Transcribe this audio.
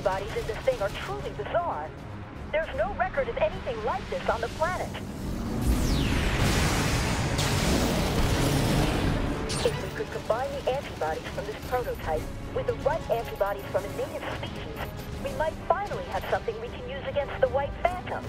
antibodies in this thing are truly bizarre. There's no record of anything like this on the planet. If we could combine the antibodies from this prototype with the right antibodies from a native species, we might finally have something we can use against the White Phantom.